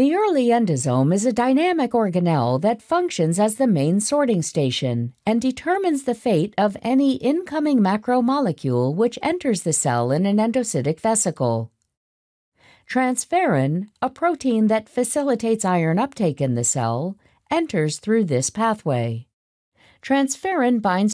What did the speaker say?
The early endosome is a dynamic organelle that functions as the main sorting station and determines the fate of any incoming macromolecule which enters the cell in an endocytic vesicle. Transferrin, a protein that facilitates iron uptake in the cell, enters through this pathway. Transferrin binds